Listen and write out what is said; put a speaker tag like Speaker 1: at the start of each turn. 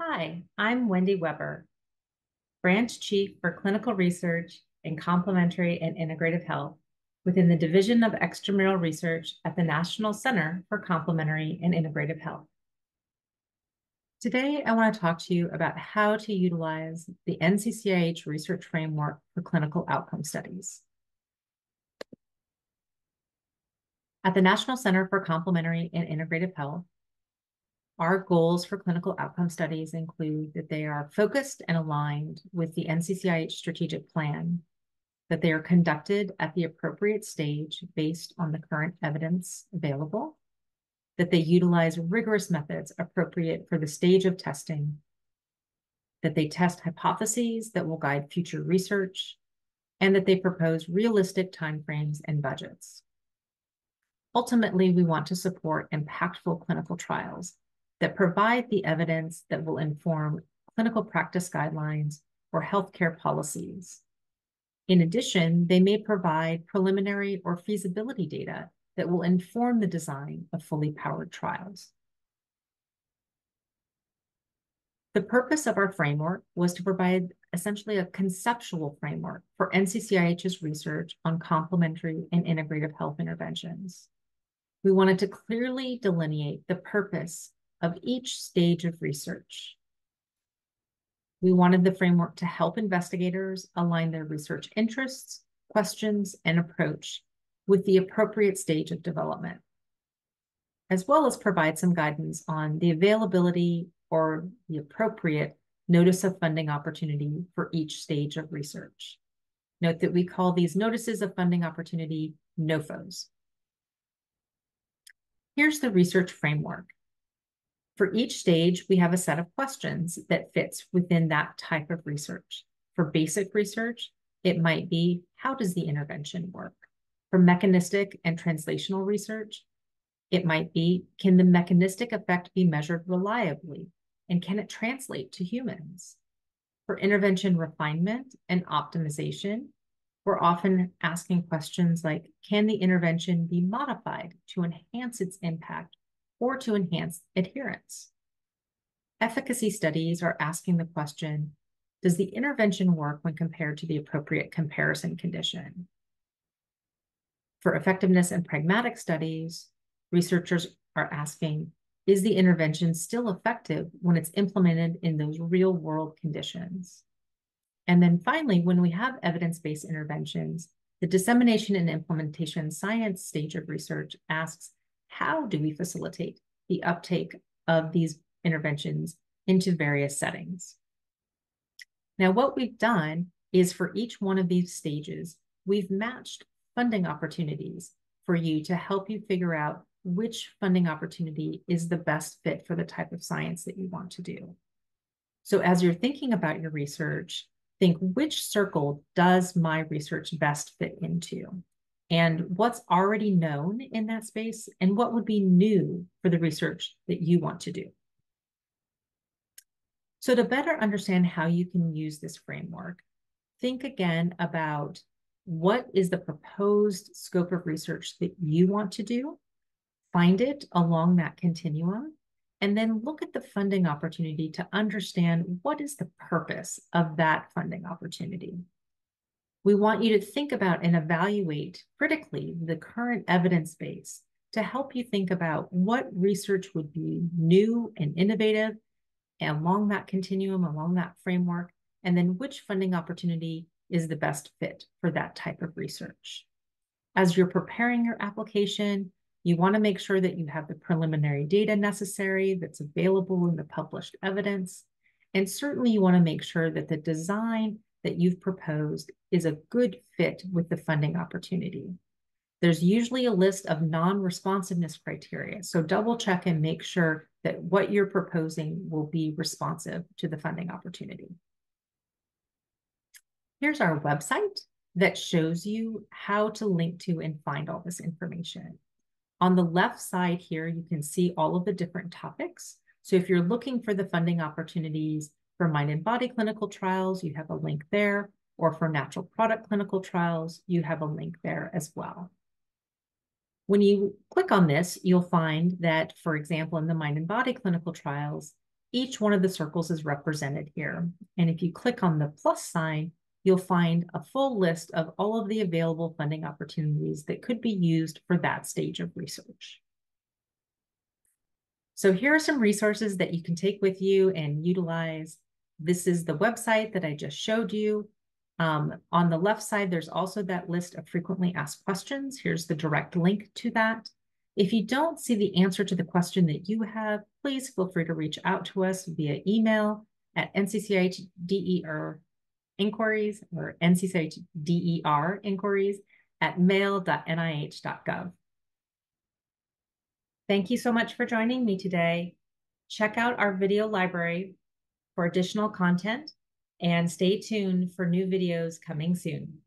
Speaker 1: Hi, I'm Wendy Weber, Branch Chief for Clinical Research in Complementary and Integrative Health within the Division of Extramural Research at the National Center for Complementary and Integrative Health. Today, I want to talk to you about how to utilize the NCCIH research framework for clinical outcome studies. At the National Center for Complementary and Integrative Health, our goals for clinical outcome studies include that they are focused and aligned with the NCCIH strategic plan, that they are conducted at the appropriate stage based on the current evidence available, that they utilize rigorous methods appropriate for the stage of testing, that they test hypotheses that will guide future research, and that they propose realistic timeframes and budgets. Ultimately, we want to support impactful clinical trials that provide the evidence that will inform clinical practice guidelines or healthcare policies. In addition, they may provide preliminary or feasibility data that will inform the design of fully powered trials. The purpose of our framework was to provide essentially a conceptual framework for NCCIH's research on complementary and integrative health interventions. We wanted to clearly delineate the purpose of each stage of research. We wanted the framework to help investigators align their research interests, questions, and approach with the appropriate stage of development, as well as provide some guidance on the availability or the appropriate notice of funding opportunity for each stage of research. Note that we call these notices of funding opportunity NOFOs. Here's the research framework. For each stage, we have a set of questions that fits within that type of research. For basic research, it might be, how does the intervention work? For mechanistic and translational research, it might be, can the mechanistic effect be measured reliably? And can it translate to humans? For intervention refinement and optimization, we're often asking questions like, can the intervention be modified to enhance its impact or to enhance adherence. Efficacy studies are asking the question, does the intervention work when compared to the appropriate comparison condition? For effectiveness and pragmatic studies, researchers are asking, is the intervention still effective when it's implemented in those real world conditions? And then finally, when we have evidence-based interventions, the dissemination and implementation science stage of research asks, how do we facilitate the uptake of these interventions into various settings? Now, what we've done is for each one of these stages, we've matched funding opportunities for you to help you figure out which funding opportunity is the best fit for the type of science that you want to do. So as you're thinking about your research, think which circle does my research best fit into? And what's already known in that space and what would be new for the research that you want to do. So to better understand how you can use this framework, think again about what is the proposed scope of research that you want to do, find it along that continuum, and then look at the funding opportunity to understand what is the purpose of that funding opportunity we want you to think about and evaluate critically the current evidence base to help you think about what research would be new and innovative and along that continuum, along that framework, and then which funding opportunity is the best fit for that type of research. As you're preparing your application, you want to make sure that you have the preliminary data necessary that's available in the published evidence. And certainly you want to make sure that the design that you've proposed is a good fit with the funding opportunity. There's usually a list of non-responsiveness criteria, so double check and make sure that what you're proposing will be responsive to the funding opportunity. Here's our website that shows you how to link to and find all this information. On the left side here, you can see all of the different topics. So if you're looking for the funding opportunities for mind and body clinical trials, you have a link there, or for natural product clinical trials, you have a link there as well. When you click on this, you'll find that, for example, in the mind and body clinical trials, each one of the circles is represented here. And if you click on the plus sign, you'll find a full list of all of the available funding opportunities that could be used for that stage of research. So here are some resources that you can take with you and utilize. This is the website that I just showed you. Um, on the left side, there's also that list of frequently asked questions. Here's the direct link to that. If you don't see the answer to the question that you have, please feel free to reach out to us via email at NCCIHDER inquiries or NCCIHDER inquiries at mail.nih.gov. Thank you so much for joining me today. Check out our video library for additional content and stay tuned for new videos coming soon.